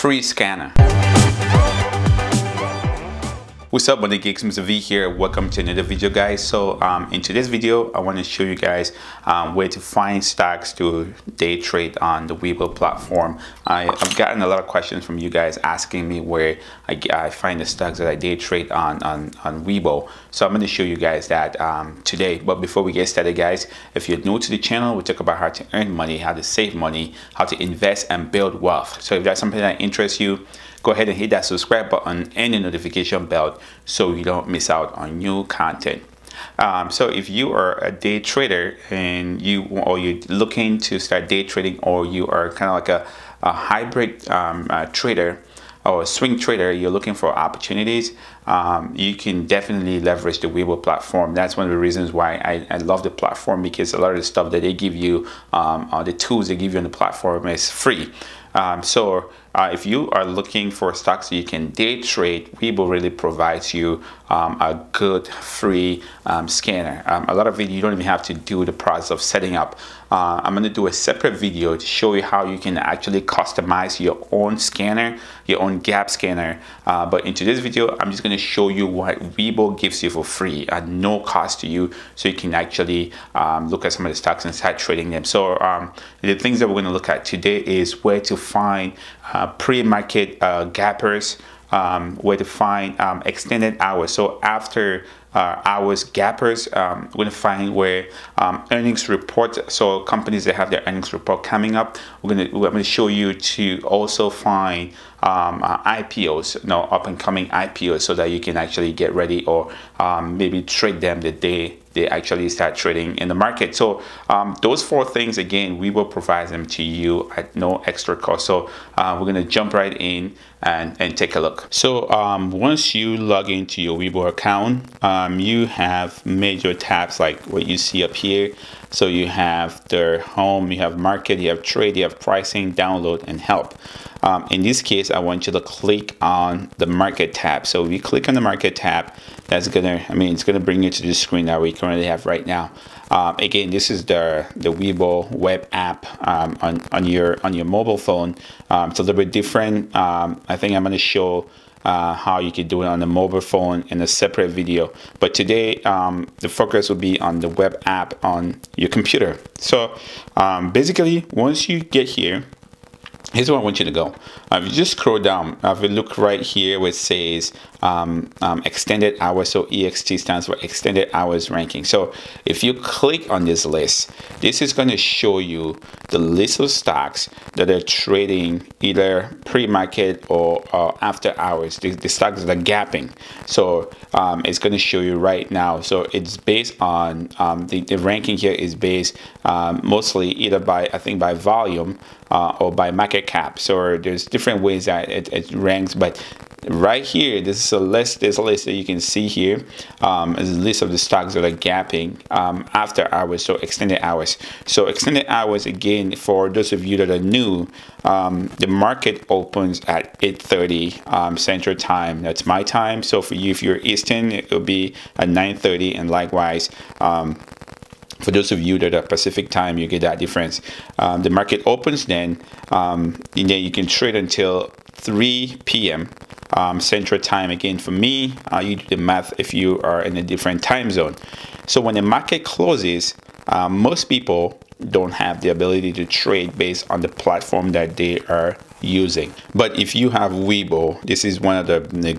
free scanner. What's up Money Geeks, Mr. V here. Welcome to another video guys. So um, in today's video, I want to show you guys um, where to find stocks to day trade on the Webull platform. I, have gotten a lot of questions from you guys asking me where I, I find the stocks that I day trade on, on, on Webull. So I'm going to show you guys that um, today. But before we get started guys, if you're new to the channel, we talk about how to earn money, how to save money, how to invest and build wealth. So if that's something that interests you, go ahead and hit that subscribe button and the notification bell so you don't miss out on new content. Um, so if you are a day trader and you or you're looking to start day trading or you are kind of like a, a hybrid um, trader or a swing trader, you're looking for opportunities, um, you can definitely leverage the Webull platform. That's one of the reasons why I, I, love the platform because a lot of the stuff that they give you, um, the tools they give you on the platform is free. Um, so uh, if you are looking for stocks you can day trade, Webull really provides you um, a good free um, scanner. Um, a lot of it you don't even have to do the process of setting up. Uh, I'm going to do a separate video to show you how you can actually customize your own scanner, your own gap scanner. Uh, but in today's video, I'm just going to show you what Webull gives you for free at no cost to you, so you can actually um, look at some of the stocks and start trading them. So um, the things that we're going to look at today is where to find uh, pre-market uh, gappers, um, to find um, extended hours. So after uh, hours gappers, um, we're going to find where um, earnings report. So companies that have their earnings report coming up, we're going to we're going to show you to also find um, uh, IPOs, you know, up and coming IPOs, so that you can actually get ready or um, maybe trade them the day they actually start trading in the market. So um, those four things, again, we will provide them to you at no extra cost. So uh, we're gonna jump right in and, and take a look. So um, once you log into your Webull account, um, you have major tabs like what you see up here. So you have the home, you have market, you have trade, you have pricing, download, and help. Um, in this case, I want you to click on the market tab. So if you click on the market tab, that's gonna, I mean, it's gonna bring you to the screen that we currently have right now. Um, again, this is the the Webull web app um, on on your on your mobile phone. Um, it's a little bit different. Um, I think I'm gonna show uh, how you can do it on the mobile phone in a separate video. But today, um, the focus will be on the web app on your computer. So um, basically, once you get here, here's where I want you to go. If you just scroll down, if you look right here where it says um, um, extended hours, so EXT stands for extended hours ranking. So if you click on this list, this is going to show you the list of stocks that are trading either pre-market or uh, after hours, the, the, stocks that are gapping. So um, it's going to show you right now. So it's based on, um, the, the ranking here is based um, mostly either by, I think by volume uh, or by market cap. So there's different ways that it, it, ranks, but right here, this is a list, this list that you can see here um, is a list of the stocks that are gapping um, after hours, so extended hours. So extended hours, again, for those of you that are new, um, the market opens at 8.30 um, Central Time. That's my time. So for you, if you're Eastern, it will be at 9.30 and likewise, um, for those of you that are Pacific time, you get that difference. Um, the market opens then, and then you can trade until 3 p.m. Um, Central Time. Again, for me, uh, you do the math if you are in a different time zone. So when the market closes, uh, most people don't have the ability to trade based on the platform that they are using. But if you have Webull, this is one of the, the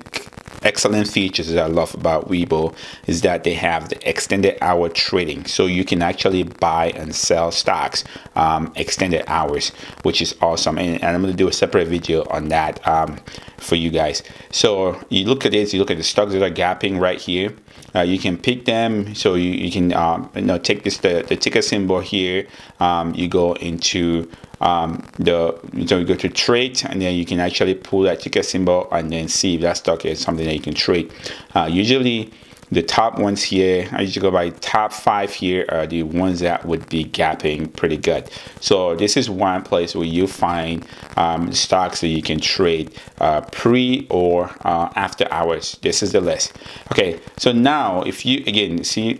excellent features that I love about Webull is that they have the extended hour trading. So you can actually buy and sell stocks um, extended hours, which is awesome. And, and I'm going to do a separate video on that um, for you guys. So you look at this, you look at the stocks that are gapping right here. Uh, you can pick them so you, you can uh, you know take this the, the ticker symbol here um, you go into um, the so you go to trade and then you can actually pull that ticker symbol and then see if that stock is something that you can trade. Uh, usually the top ones here I usually go by top five here are the ones that would be gapping pretty good. So this is one place where you find um, stocks that you can trade uh, pre or uh, after hours. This is the list. Okay so now if you again see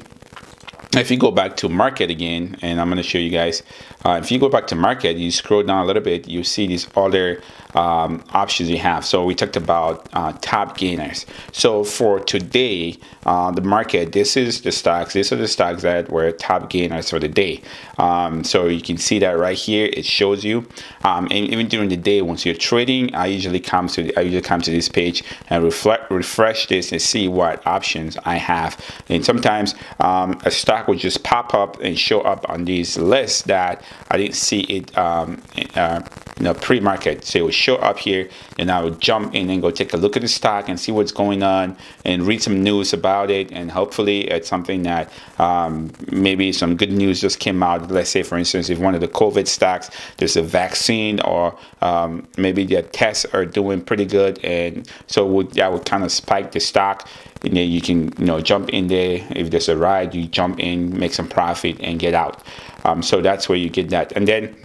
if you go back to market again and I'm going to show you guys uh, if you go back to market, you scroll down a little bit, you see these other um, options you have. So we talked about uh, top gainers. So for today, uh, the market, this is the stocks. These are the stocks that were top gainers for the day. Um, so you can see that right here. It shows you. Um, and even during the day, once you're trading, I usually come to I usually come to this page and reflect, refresh this and see what options I have. And sometimes um, a stock will just pop up and show up on these lists that I didn't see it um, uh, you know, pre-market. So it will show up here and I will jump in and go take a look at the stock and see what's going on and read some news about it. And hopefully it's something that um, maybe some good news just came out. Let's say, for instance, if one of the COVID stocks, there's a vaccine or um, maybe their tests are doing pretty good. And so would, that would kind of spike the stock and then you can you know jump in there if there's a ride you jump in make some profit and get out um, so that's where you get that and then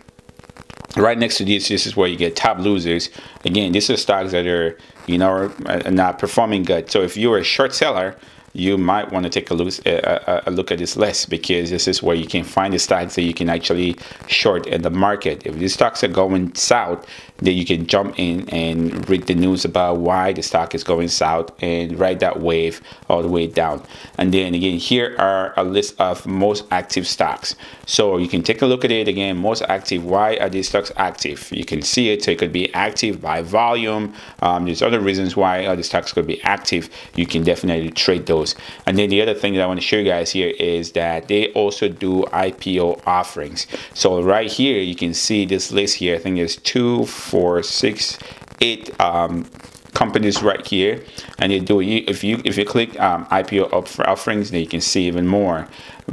right next to this this is where you get top losers again these are stocks that are you know are not performing good so if you're a short seller you might want to take a look, a, a, look at this list because this is where you can find the stocks that you can actually short in the market. If these stocks are going south, then you can jump in and read the news about why the stock is going south and ride that wave all the way down. And then again, here are a list of most active stocks. So you can take a look at it again, most active. Why are these stocks active? You can see it. So it could be active by volume. Um, there's other reasons why other stocks could be active. You can definitely trade those. And then the other thing that I want to show you guys here is that they also do IPO offerings. So right here, you can see this list here. I think there's two, four, six, eight um, companies right here. And you do if you if you click um, IPO offerings then you can see even more.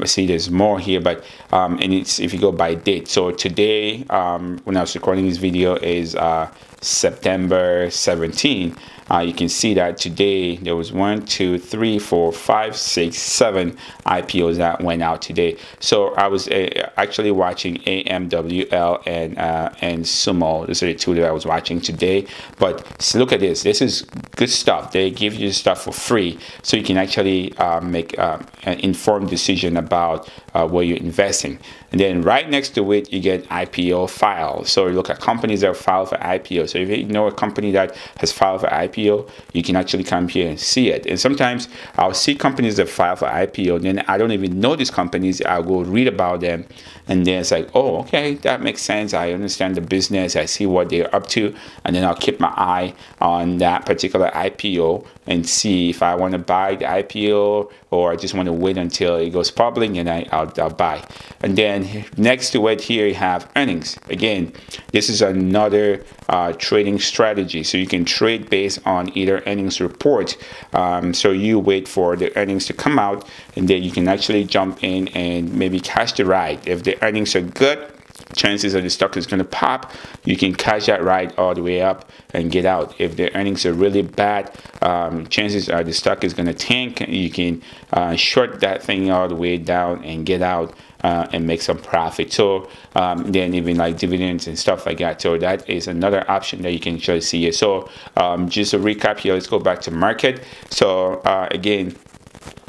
See there's more here but um, and it's if you go by date. So today um, when I was recording this video is uh, September 17 uh, you can see that today there was one, two, three, four, five, six, seven IPOs that went out today. So I was uh, actually watching AMWL and uh, and Sumo. Those are the two that I was watching today. But look at this. This is good stuff. They give you stuff for free, so you can actually uh, make uh, an informed decision about uh, where you're investing. And then right next to it, you get IPO files. So you look at companies that file for IPO. So if you know a company that has filed for IPO, you can actually come here and see it. And sometimes I'll see companies that file for IPO, then I don't even know these companies. I'll go read about them. And then it's like, oh, okay, that makes sense. I understand the business. I see what they're up to. And then I'll keep my eye on that particular IPO and see if I want to buy the IPO or I just want to wait until it goes public and I, I'll, I'll buy. And then next to it here you have earnings. Again, this is another uh, trading strategy. So you can trade based on either earnings report. Um, so you wait for the earnings to come out and then you can actually jump in and maybe catch the ride. If the earnings are good, chances of the stock is going to pop, you can catch that ride all the way up and get out. If the earnings are really bad, um, chances are the stock is going to tank. You can uh, short that thing all the way down and get out uh, and make some profit. So um, then even like dividends and stuff like that. So that is another option that you can actually see. So um, just a recap here. Let's go back to market. So uh, again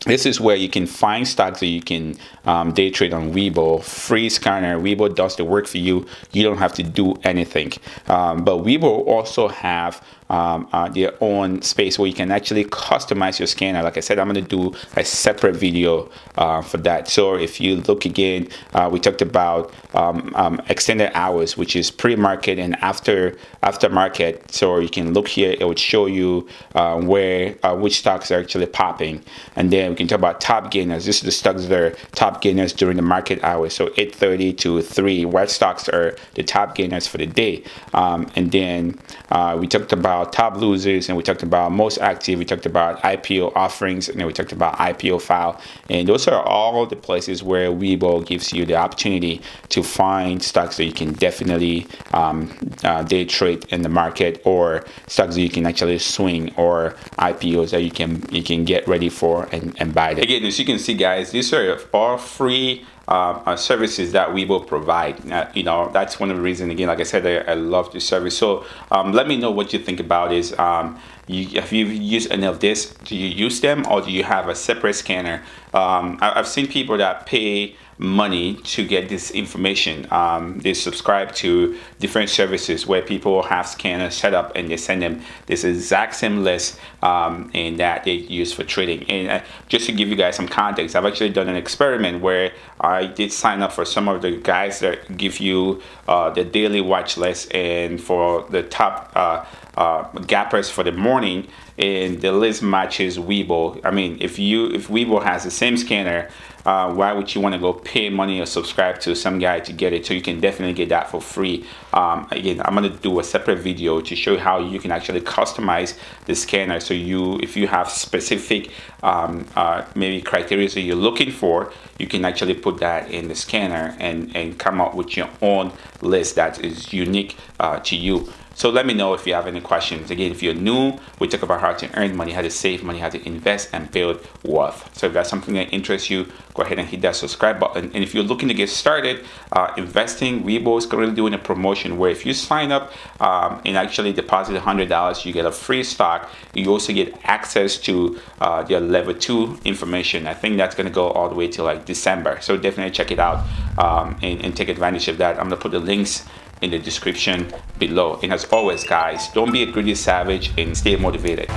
this is where you can find stocks that you can um, day trade on Webull. Free scanner. Webull does the work for you. You don't have to do anything. Um, but Webull also have um, uh, their own space where you can actually customize your scanner. Like I said, I'm going to do a separate video uh, for that. So if you look again, uh, we talked about um, um, extended hours, which is pre-market and after after market. So you can look here; it would show you uh, where uh, which stocks are actually popping, and then we can talk about top gainers. This is the stocks that are top gainers during the market hours. So 8:30 to 3. What stocks are the top gainers for the day? Um, and then uh, we talked about about top losers and we talked about most active. We talked about IPO offerings and then we talked about IPO file. And those are all the places where Webull gives you the opportunity to find stocks that you can definitely um, uh, day trade in the market or stocks that you can actually swing or IPOs that you can you can get ready for and, and buy them. Again, as you can see guys, these are all free uh, uh, services that we will provide. Uh, you know, that's one of the reasons, again, like I said, I, I love the service. So um, let me know what you think about is um, you, have you used any of this? Do you use them or do you have a separate scanner? Um, I, I've seen people that pay money to get this information. Um, they subscribe to different services where people have scanners set up and they send them this exact same list um, and that they use for trading. And uh, just to give you guys some context, I've actually done an experiment where I did sign up for some of the guys that give you uh, the daily watch list and for the top uh, uh, gappers for the morning and the list matches Webull. I mean, if you if Webull has the same scanner, uh, why would you want to go pay money or subscribe to some guy to get it? So you can definitely get that for free. Um, again, I'm gonna do a separate video to show how you can actually customize the scanner. So you, if you have specific um, uh, maybe criteria that you're looking for, you can actually put that in the scanner and and come up with your own list that is unique uh, to you. So let me know if you have any questions. Again, if you're new, we talk about how to earn money, how to save money, how to invest and build wealth. So if that's something that interests you, go ahead and hit that subscribe button. And if you're looking to get started uh, investing, Webull is currently doing a promotion where if you sign up um, and actually deposit $100, you get a free stock. You also get access to uh, their level two information. I think that's going to go all the way to like December. So definitely check it out um, and, and take advantage of that. I'm going to put the links in the description below. And as always, guys, don't be a greedy savage and stay motivated.